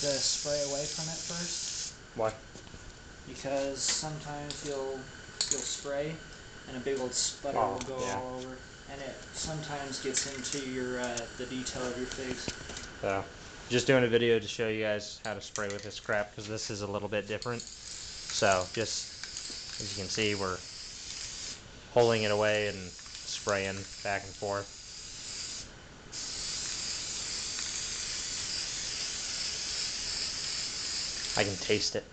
to spray away from it first Why? because sometimes you'll you'll spray and a big old sputter Oh, will go yeah. all over and it sometimes gets into your uh, the detail of your face. So, just doing a video to show you guys how to spray with this crap because this is a little bit different. So, just as you can see, we're pulling it away and spraying back and forth. I can taste it.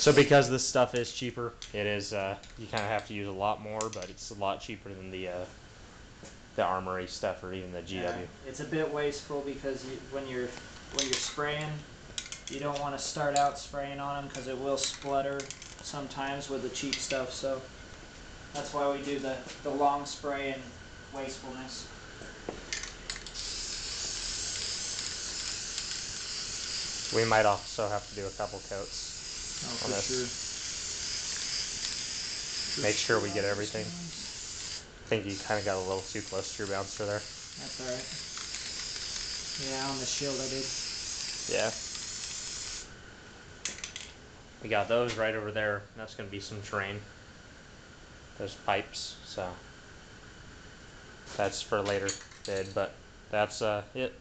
So because this stuff is cheaper, it is uh, you kind of have to use a lot more, but it's a lot cheaper than the uh, the armory stuff or even the GW. Yeah, it's a bit wasteful because you, when you're when you're spraying, you don't want to start out spraying on them because it will splutter sometimes with the cheap stuff. So that's why we do the the long spray and wastefulness. We might also have to do a couple coats. Oh, On this. sure. Make sure we get everything. I think you kind of got a little too close to your bouncer there. That's alright. Yeah, on the shield I did. Yeah. We got those right over there. That's going to be some terrain. Those pipes, so that's for later bid, but that's uh, it.